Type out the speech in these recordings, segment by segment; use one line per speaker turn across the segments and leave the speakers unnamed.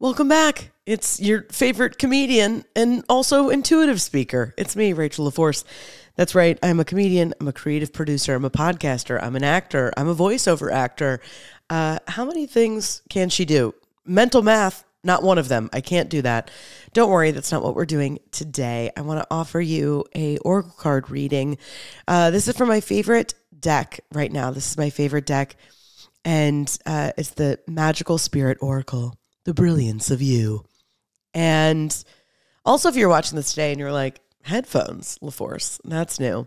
Welcome back. It's your favorite comedian and also intuitive speaker. It's me, Rachel LaForce. That's right. I'm a comedian. I'm a creative producer. I'm a podcaster. I'm an actor. I'm a voiceover actor. Uh, how many things can she do? Mental math, not one of them. I can't do that. Don't worry, that's not what we're doing today. I want to offer you a oracle card reading. Uh, this is for my favorite deck right now. This is my favorite deck, and uh, it's the Magical Spirit Oracle, the brilliance of you. And also, if you're watching this today and you're like, headphones, LaForce, that's new.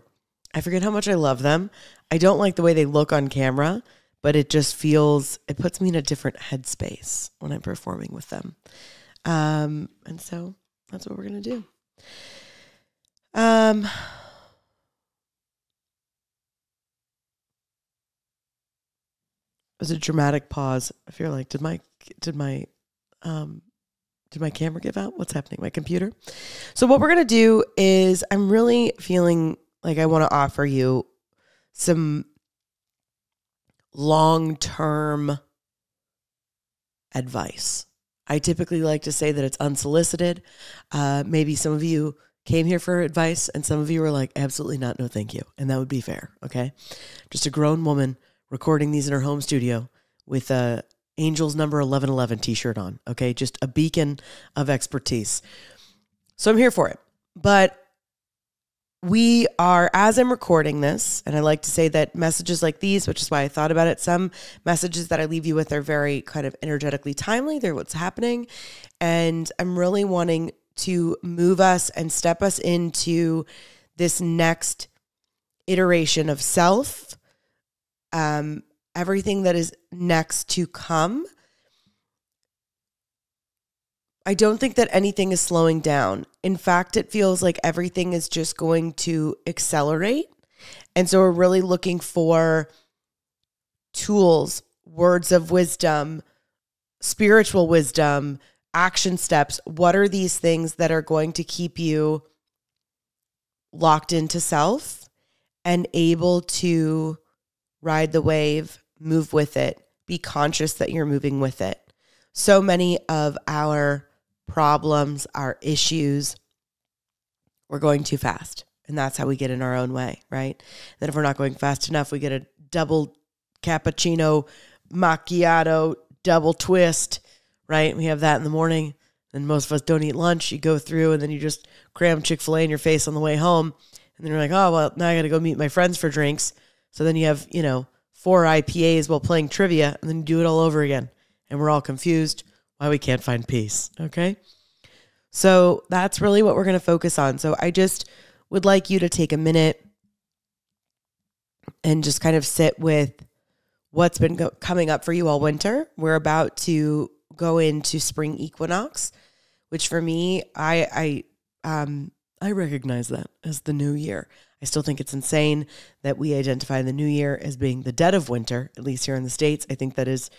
I forget how much I love them. I don't like the way they look on camera, but it just feels, it puts me in a different headspace when I'm performing with them. Um, and so that's what we're going to do. Um, it was a dramatic pause. I feel like did my did my um did my camera give out? What's happening? My computer. So what we're gonna do is I'm really feeling like I want to offer you some long term advice. I typically like to say that it's unsolicited. Uh, maybe some of you came here for advice and some of you were like, absolutely not, no thank you. And that would be fair. Okay. Just a grown woman recording these in her home studio with a Angels number 1111 t shirt on. Okay. Just a beacon of expertise. So I'm here for it. But we are, as I'm recording this, and I like to say that messages like these, which is why I thought about it, some messages that I leave you with are very kind of energetically timely. They're what's happening. And I'm really wanting to move us and step us into this next iteration of self, um, everything that is next to come. I don't think that anything is slowing down. In fact, it feels like everything is just going to accelerate. And so we're really looking for tools, words of wisdom, spiritual wisdom, action steps. What are these things that are going to keep you locked into self and able to ride the wave, move with it, be conscious that you're moving with it? So many of our problems, our issues, we're going too fast. And that's how we get in our own way, right? Then if we're not going fast enough, we get a double cappuccino, macchiato, double twist, right? We have that in the morning. And most of us don't eat lunch. You go through and then you just cram Chick fil A in your face on the way home. And then you're like, oh, well, now I got to go meet my friends for drinks. So then you have, you know, four IPAs while playing trivia and then do it all over again. And we're all confused why we can't find peace. Okay. So that's really what we're going to focus on. So I just would like you to take a minute and just kind of sit with what's been coming up for you all winter. We're about to go into spring equinox, which for me, I I um I recognize that as the new year. I still think it's insane that we identify the new year as being the dead of winter, at least here in the States. I think that is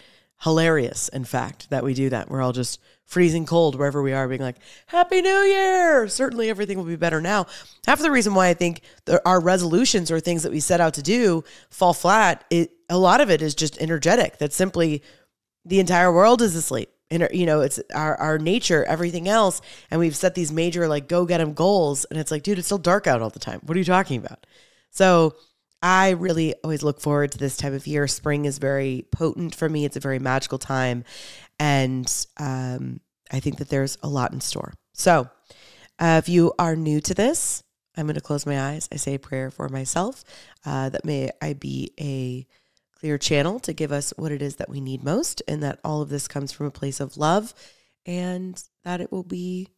hilarious, in fact, that we do that. We're all just freezing cold wherever we are, being like, Happy New Year! Certainly everything will be better now. Half of the reason why I think our resolutions or things that we set out to do fall flat, it, a lot of it is just energetic. That's simply the entire world is asleep. And, you know, it's our, our nature, everything else. And we've set these major, like, go get them goals. And it's like, dude, it's still dark out all the time. What are you talking about? So, I really always look forward to this time of year. Spring is very potent for me. It's a very magical time. And um, I think that there's a lot in store. So uh, if you are new to this, I'm going to close my eyes. I say a prayer for myself uh, that may I be a clear channel to give us what it is that we need most, and that all of this comes from a place of love, and that it will be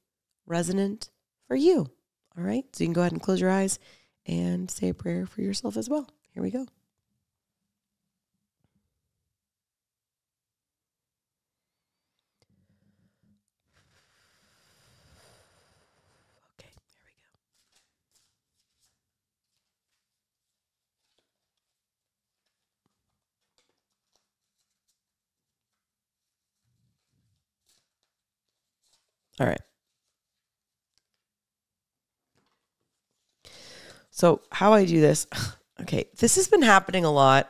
resonant for you. All right. So you can go ahead and close your eyes and say a prayer for yourself as well. Here we go. All right. So, how I do this, okay, this has been happening a lot.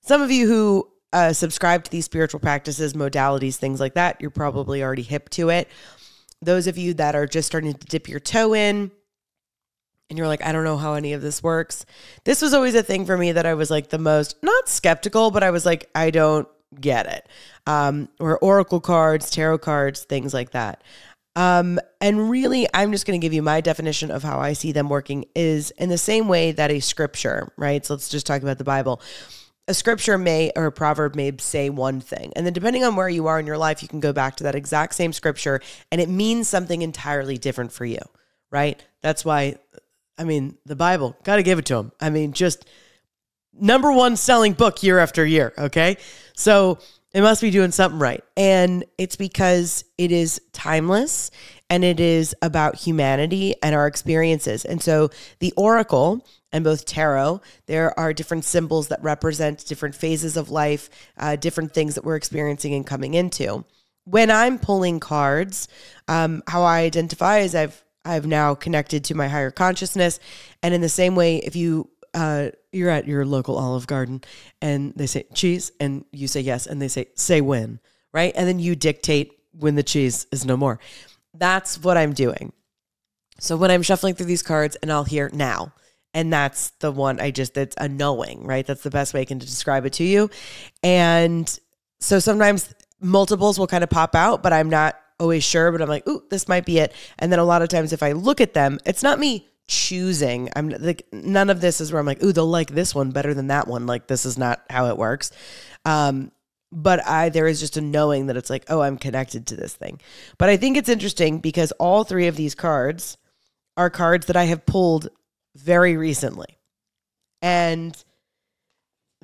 Some of you who uh, subscribed to these spiritual practices, modalities, things like that, you're probably already hip to it. Those of you that are just starting to dip your toe in, and you're like, I don't know how any of this works. This was always a thing for me that I was like the most, not skeptical, but I was like, I don't get it. Um, or oracle cards, tarot cards, things like that. Um, and really, I'm just going to give you my definition of how I see them working is in the same way that a scripture, right? So let's just talk about the Bible. A scripture may or a proverb may say one thing. And then depending on where you are in your life, you can go back to that exact same scripture and it means something entirely different for you, right? That's why, I mean, the Bible, got to give it to them. I mean, just number one selling book year after year, okay? So it must be doing something right. And it's because it is timeless and it is about humanity and our experiences. And so the oracle and both tarot, there are different symbols that represent different phases of life, uh, different things that we're experiencing and coming into. When I'm pulling cards, um, how I identify is I've I've now connected to my higher consciousness, and in the same way, if you uh, you're at your local Olive Garden and they say cheese, and you say yes, and they say say when, right? And then you dictate when the cheese is no more. That's what I'm doing. So when I'm shuffling through these cards, and I'll hear now, and that's the one I just that's a knowing, right? That's the best way I can describe it to you. And so sometimes multiples will kind of pop out, but I'm not always sure. But I'm like, ooh, this might be it. And then a lot of times, if I look at them, it's not me choosing. I'm like none of this is where I'm like, ooh, they'll like this one better than that one. Like this is not how it works. Um, but I there is just a knowing that it's like, oh, I'm connected to this thing. But I think it's interesting because all three of these cards are cards that I have pulled very recently. And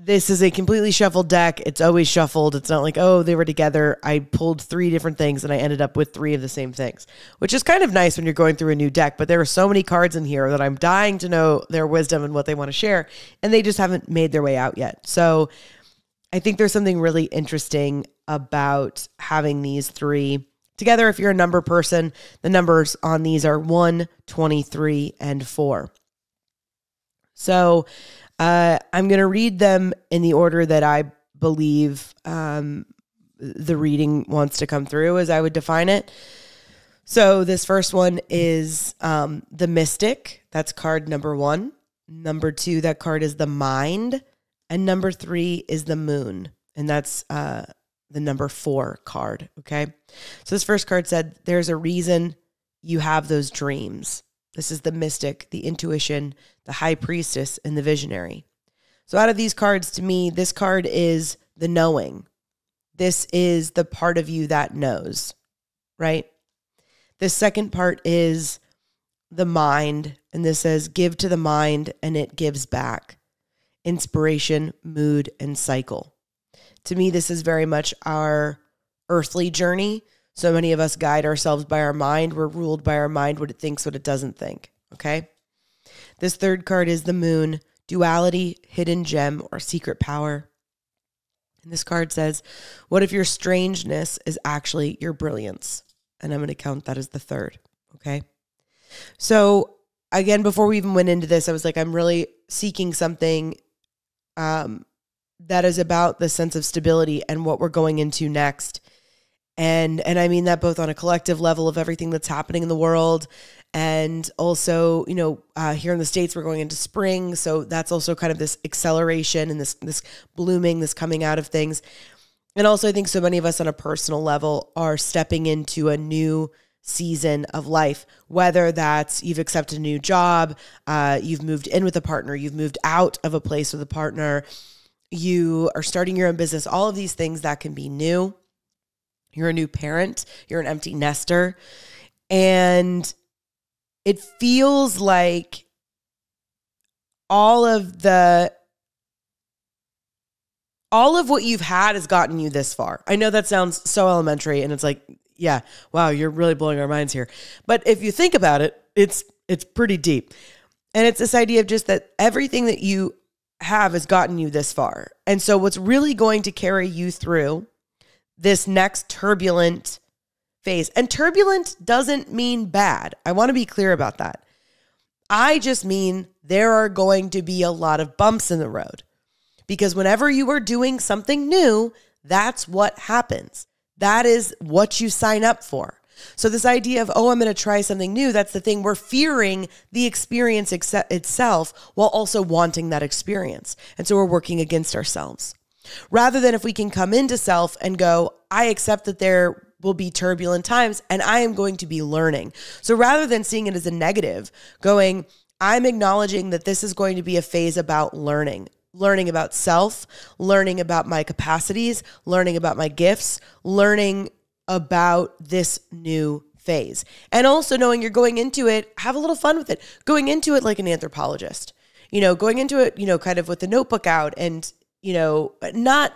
this is a completely shuffled deck. It's always shuffled. It's not like, oh, they were together. I pulled three different things and I ended up with three of the same things, which is kind of nice when you're going through a new deck. But there are so many cards in here that I'm dying to know their wisdom and what they want to share. And they just haven't made their way out yet. So I think there's something really interesting about having these three together. If you're a number person, the numbers on these are 1, 23, and 4. So, uh, I'm going to read them in the order that I believe um, the reading wants to come through, as I would define it. So, this first one is um, the Mystic. That's card number one. Number two, that card is the Mind. And number three is the Moon. And that's uh, the number four card. Okay. So, this first card said, There's a reason you have those dreams. This is the mystic, the intuition, the high priestess, and the visionary. So, out of these cards, to me, this card is the knowing. This is the part of you that knows, right? The second part is the mind. And this says, give to the mind and it gives back inspiration, mood, and cycle. To me, this is very much our earthly journey. So many of us guide ourselves by our mind. We're ruled by our mind, what it thinks, what it doesn't think. Okay. This third card is the moon, duality, hidden gem, or secret power. And this card says, What if your strangeness is actually your brilliance? And I'm going to count that as the third. Okay. So, again, before we even went into this, I was like, I'm really seeking something um, that is about the sense of stability and what we're going into next and and I mean that both on a collective level of everything that's happening in the world, and also you know uh, here in the states we're going into spring, so that's also kind of this acceleration and this this blooming, this coming out of things, and also I think so many of us on a personal level are stepping into a new season of life, whether that's you've accepted a new job, uh, you've moved in with a partner, you've moved out of a place with a partner, you are starting your own business, all of these things that can be new you're a new parent, you're an empty nester. And it feels like all of the all of what you've had has gotten you this far. I know that sounds so elementary and it's like, yeah, wow, you're really blowing our minds here. But if you think about it, it's it's pretty deep. And it's this idea of just that everything that you have has gotten you this far. And so what's really going to carry you through this next turbulent phase. And turbulent doesn't mean bad. I want to be clear about that. I just mean there are going to be a lot of bumps in the road Because whenever you are doing something new, that's what happens. That is what you sign up for. So, this idea of, oh, I'm going to try something new, that's the thing. We're fearing the experience ex- itself while also wanting that experience. And so, we're working against ourselves. Rather than if we can come into self and go, I accept that there will be turbulent times and I am going to be learning. So, rather than seeing it as a negative, going, I'm acknowledging that this is going to be a phase about learning learning about self, learning about my capacities, learning about my gifts, learning about this new phase. And also knowing you're going into it, have a little fun with it. Going into it like an anthropologist. You know, going into it, you know, kind of with the notebook out and, you know, not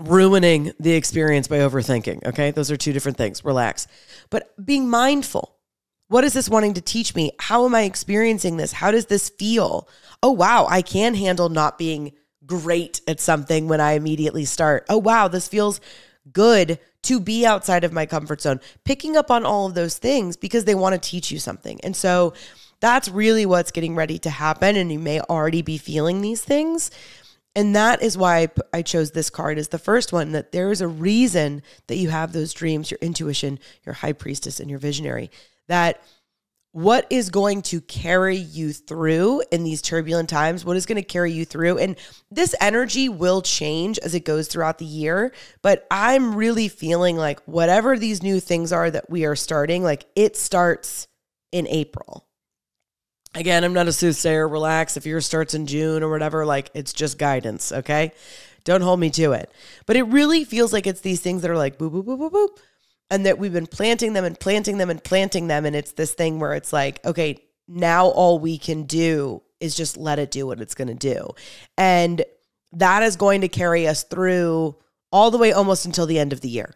ruining the experience by overthinking. Okay. Those are two different things. Relax. But being mindful. What is this wanting to teach me? How am I experiencing this? How does this feel? Oh, wow. I can handle not being great at something when I immediately start. Oh, wow. This feels good to be outside of my comfort zone, picking up on all of those things because they want to teach you something. And so that's really what's getting ready to happen. And you may already be feeling these things. And that is why I chose this card as the first one that there is a reason that you have those dreams, your intuition, your high priestess, and your visionary. That what is going to carry you through in these turbulent times, what is going to carry you through. And this energy will change as it goes throughout the year. But I'm really feeling like whatever these new things are that we are starting, like it starts in April. Again, I'm not a soothsayer. Relax. If yours starts in June or whatever, like it's just guidance. Okay. Don't hold me to it. But it really feels like it's these things that are like boop, boop, boop, boop, boop and that we've been planting them and planting them and planting them and it's this thing where it's like okay now all we can do is just let it do what it's going to do and that is going to carry us through all the way almost until the end of the year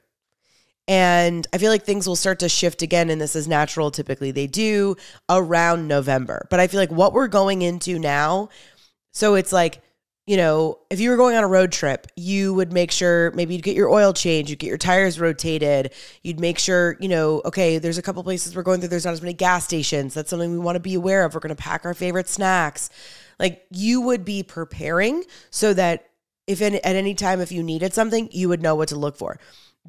and I feel like things will start to shift again, and this is natural. Typically, they do around November. But I feel like what we're going into now, so it's like you know, if you were going on a road trip, you would make sure maybe you'd get your oil change, you'd get your tires rotated, you'd make sure, you know, okay, there's a couple places we're going through, there's not as many gas stations. That's something we want to be aware of. We're going to pack our favorite snacks. Like you would be preparing so that if at any time if you needed something, you would know what to look for.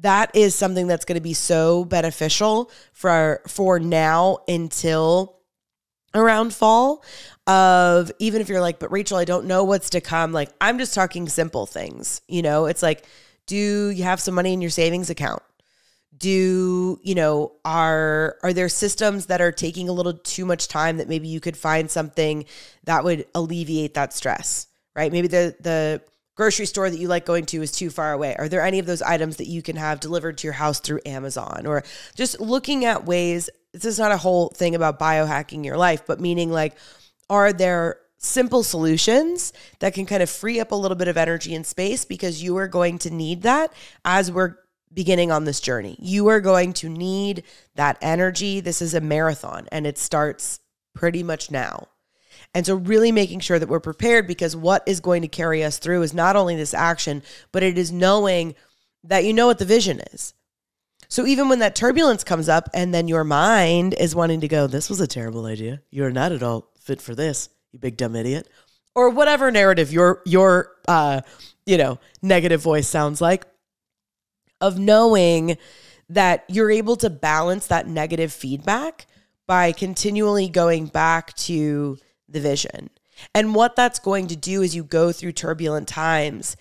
That is something that's going to be so beneficial for for now until around fall of even if you're like, but Rachel, I don't know what's to come. Like, I'm just talking simple things. You know, it's like, do you have some money in your savings account? Do you know are are there systems that are taking a little too much time that maybe you could find something that would alleviate that stress, right? Maybe the the grocery store that you like going to is too far away. Are there any of those items that you can have delivered to your house through Amazon or just looking at ways this is not a whole thing about biohacking your life, but meaning like, are there simple solutions that can kind of free up a little bit of energy and space because you are going to need that as we're beginning on this journey. You are going to need that energy. This is a marathon and it starts pretty much now. And so, really making sure that we're prepared because what is going to carry us through is not only this action, but it is knowing that you know what the vision is. So even when that turbulence comes up and then your mind is wanting to go, this was a terrible idea. You're not at all fit for this, you big dumb idiot. Or whatever narrative your your uh, you know, negative voice sounds like of knowing that you're able to balance that negative feedback by continually going back to the vision. And what that's going to do is you go through turbulent times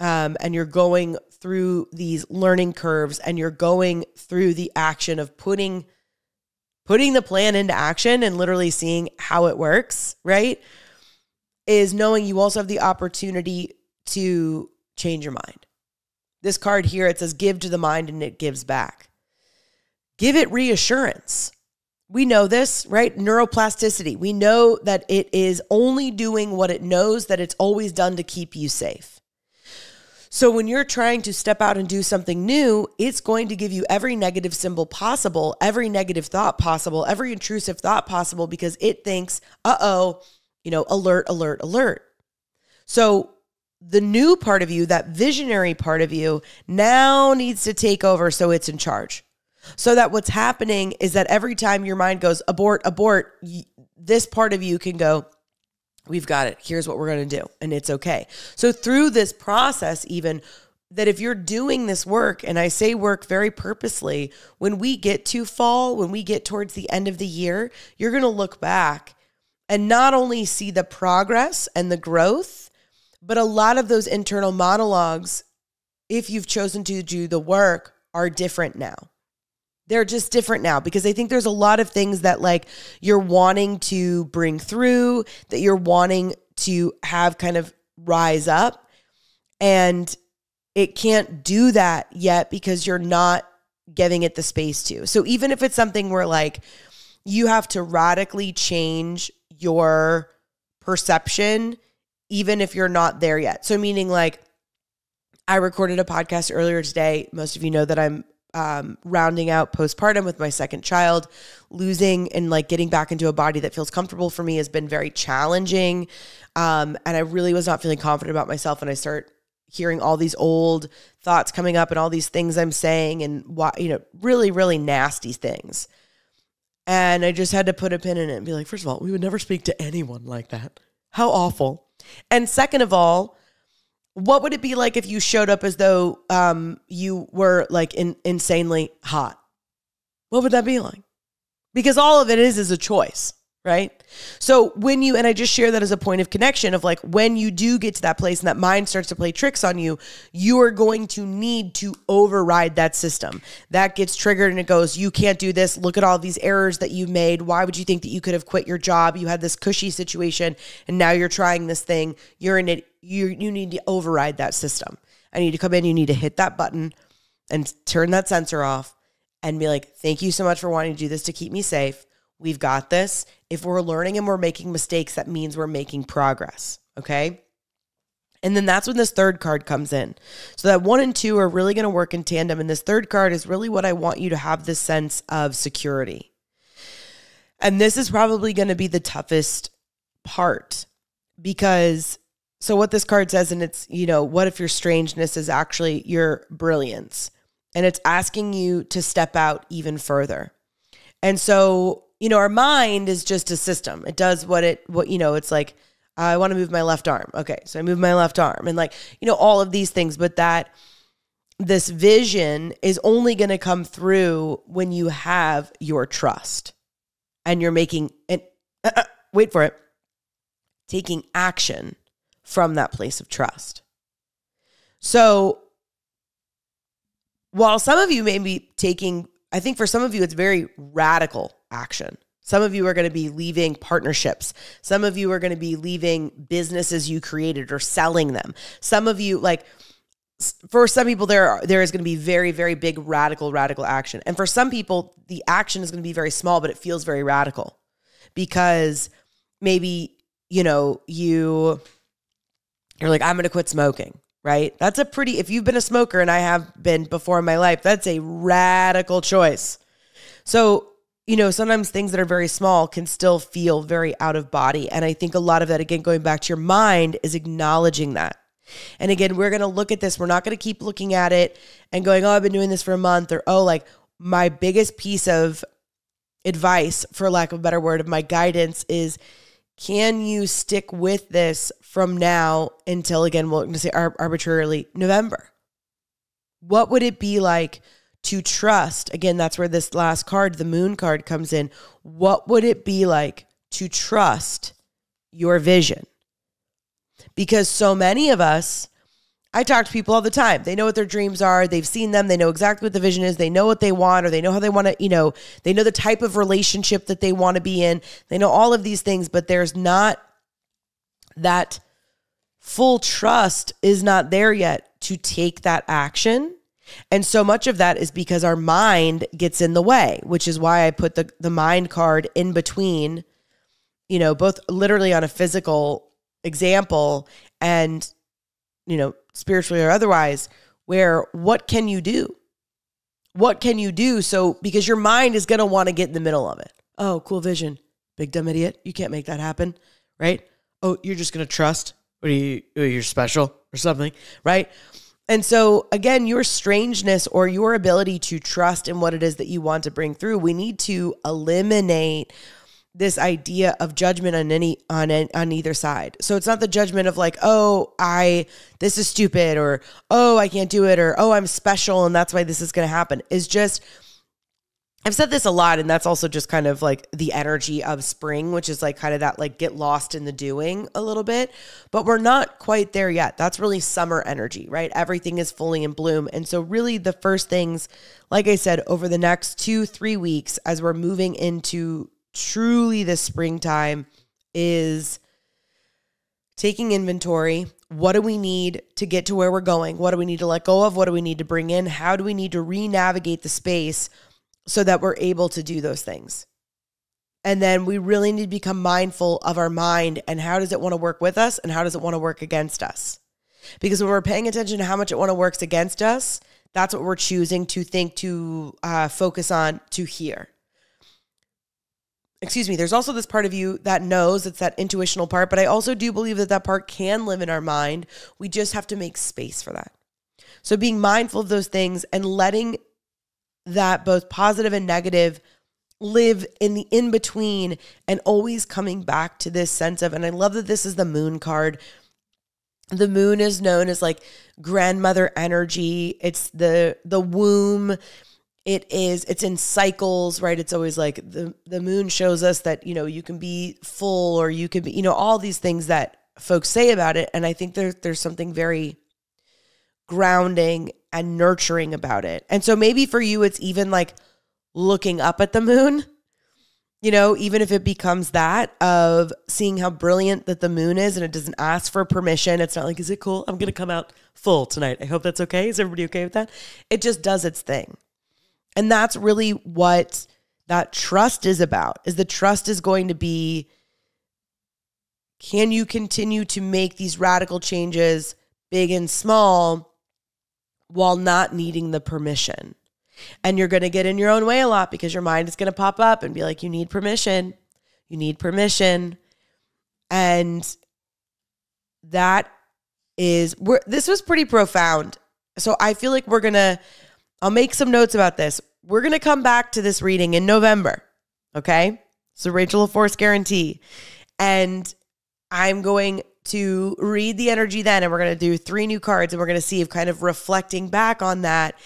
um, and you're going through these learning curves and you're going through the action of putting putting the plan into action and literally seeing how it works, right? Is knowing you also have the opportunity to change your mind. This card here, it says give to the mind and it gives back. Give it reassurance. We know this, right? Neuroplasticity. We know that it is only doing what it knows that it's always done to keep you safe. So when you're trying to step out and do something new, it's going to give you every negative symbol possible, every negative thought possible, every intrusive thought possible because it thinks, uh oh, you know, alert, alert, alert. So the new part of you, that visionary part of you, now needs to take over so it's in charge. So that what's happening is that every time your mind goes abort, abort, this part of you can go, We've got it. Here's what we're going to do. And it's okay. So, through this process, even that if you're doing this work, and I say work very purposely, when we get to fall, when we get towards the end of the year, you're going to look back and not only see the progress and the growth, but a lot of those internal monologues, if you've chosen to do the work, are different now. They're just different now because I think there's a lot of things that like you're wanting to bring through, that you're wanting to have kind of rise up. And it can't do that yet because you're not giving it the space to. So even if it's something where like you have to radically change your perception, even if you're not there yet. So, meaning like, I recorded a podcast earlier today. Most of you know that I'm um, rounding out postpartum with my second child. Losing and like getting back into a body that feels comfortable for me has been very challenging. Um, and I really was not feeling confident about myself. And I start hearing all these old thoughts coming up and all these things I'm saying and why, you know, really, really nasty things. And I just had to put a pin in it and be like, first of all, we would never speak to anyone like that. How awful. And second of all, what would it be like if you showed up as though um, you were like in, insanely hot? What would that be like? Because all of it is is a choice right? So when you and I just share that as a point of connection of like when you do get to that place and that mind starts to play tricks on you, you are going to need to override that system. That gets triggered and it goes, you can't do this. Look at all these errors that you made. Why would you think that you could have quit your job? You had this cushy situation and now you're trying this thing. You're in it. You you need to override that system. I need to come in, you need to hit that button and turn that sensor off and be like, "Thank you so much for wanting to do this to keep me safe." We've got this. If we're learning and we're making mistakes, that means we're making progress. Okay. And then that's when this third card comes in. So that one and two are really going to work in tandem. And this third card is really what I want you to have this sense of security. And this is probably going to be the toughest part because so what this card says, and it's, you know, what if your strangeness is actually your brilliance? And it's asking you to step out even further. And so you know, our mind is just a system. It does what it, what, you know, it's like, I want to move my left arm. Okay. So I move my left arm and like, you know, all of these things, but that this vision is only going to come through when you have your trust and you're making, and uh, uh, wait for it, taking action from that place of trust. So while some of you may be taking, I think for some of you, it's very radical action. Some of you are going to be leaving partnerships. Some of you are going to be leaving businesses you created or selling them. Some of you like for some people there are, there is going to be very very big radical radical action. And for some people the action is going to be very small but it feels very radical because maybe you know you you're like I'm going to quit smoking, right? That's a pretty if you've been a smoker and I have been before in my life, that's a radical choice. So you know, sometimes things that are very small can still feel very out of body. And I think a lot of that, again, going back to your mind, is acknowledging that. And again, we're going to look at this. We're not going to keep looking at it and going, oh, I've been doing this for a month, or oh, like my biggest piece of advice, for lack of a better word, of my guidance is can you stick with this from now until, again, we're going to say arbitrarily November? What would it be like? To trust, again, that's where this last card, the moon card, comes in. What would it be like to trust your vision? Because so many of us, I talk to people all the time. They know what their dreams are. They've seen them. They know exactly what the vision is. They know what they want, or they know how they want to, you know, they know the type of relationship that they want to be in. They know all of these things, but there's not that full trust is not there yet to take that action and so much of that is because our mind gets in the way, which is why I put the, the mind card in between, you know, both literally on a physical example and, you know, spiritually or otherwise, where what can you do? What can you do? So, because your mind is going to want to get in the middle of it. Oh, cool vision. Big dumb idiot. You can't make that happen. Right. Oh, you're just going to trust. What are you, you're special or something. Right. And so, again, your strangeness or your ability to trust in what it is that you want to bring through, we need to eliminate this idea of judgment on any on on either side. So it's not the judgment of like, "Oh, I this is stupid," or "Oh, I can't do it," or "Oh, I'm special and that's why this is going to happen." Is just I've said this a lot, and that's also just kind of like the energy of spring, which is like kind of that like get lost in the doing a little bit. But we're not quite there yet. That's really summer energy, right? Everything is fully in bloom. And so, really, the first things, like I said, over the next two, three weeks, as we're moving into truly the springtime, is taking inventory. What do we need to get to where we're going? What do we need to let go of? What do we need to bring in? How do we need to re navigate the space? So that we're able to do those things. And then we really need to become mindful of our mind and how does it want to work with us and how does it want to work against us? Because when we're paying attention to how much it want to works against us, that's what we're choosing to think, to uh, focus on, to hear. Excuse me, there's also this part of you that knows it's that intuitional part, but I also do believe that that part can live in our mind. We just have to make space for that. So being mindful of those things and letting that both positive and negative live in the in between and always coming back to this sense of and I love that this is the moon card. The moon is known as like grandmother energy. It's the the womb. It is it's in cycles, right? It's always like the the moon shows us that, you know, you can be full or you can be, you know, all these things that folks say about it and I think there there's something very grounding and nurturing about it. And so maybe for you, it's even like looking up at the moon, you know, even if it becomes that of seeing how brilliant that the moon is and it doesn't ask for permission. It's not like, is it cool? I'm going to come out full tonight. I hope that's okay. Is everybody okay with that? It just does its thing. And that's really what that trust is about is the trust is going to be can you continue to make these radical changes big and small while not needing the permission. And you're going to get in your own way a lot because your mind is going to pop up and be like, you need permission. You need permission. And that is, we're, this was pretty profound. So I feel like we're going to, I'll make some notes about this. We're going to come back to this reading in November. Okay. So Rachel LaForce guarantee. And I'm going to read the energy then, and we're going to do three new cards, and we're going to see if kind of reflecting back on that,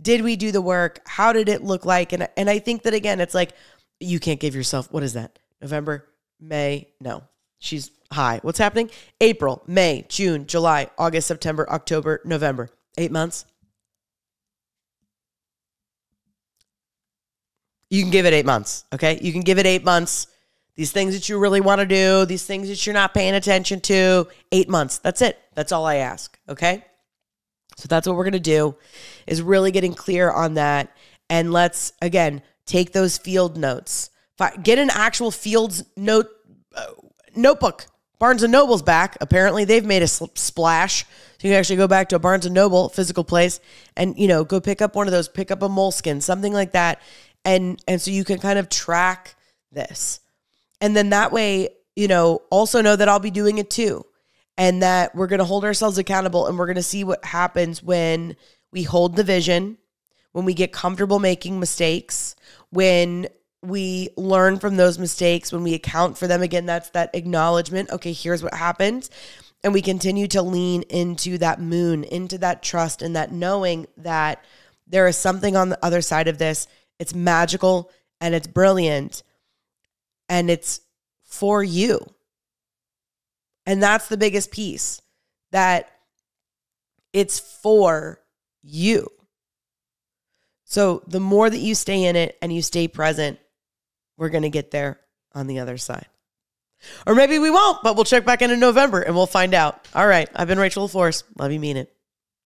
did we do the work? How did it look like? And and I think that again, it's like you can't give yourself what is that? November, May? No, she's high. What's happening? April, May, June, July, August, September, October, November. Eight months. You can give it eight months. Okay, you can give it eight months these things that you really want to do, these things that you're not paying attention to, eight months. That's it. That's all I ask. Okay. So that's what we're going to do is really getting clear on that. And let's, again, take those field notes. Get an actual fields note uh, notebook. Barnes and Noble's back. Apparently, they've made a splash. So you can actually go back to a Barnes and Noble physical place and you know go pick up one of those, pick up a Moleskine, something like that, and and so you can kind of track this. And then that way, you know, also know that I'll be doing it too. And that we're going to hold ourselves accountable and we're going to see what happens when we hold the vision, when we get comfortable making mistakes, when we learn from those mistakes, when we account for them. Again, that's that acknowledgement. Okay, here's what happened. And we continue to lean into that moon, into that trust, and that knowing that there is something on the other side of this. It's magical and it's brilliant and it's for you. And that's the biggest piece that it's for you. So the more that you stay in it and you stay present, we're going to get there on the other side. Or maybe we won't, but we'll check back in in November and we'll find out. All right. I've been Rachel Force. Love you, mean it.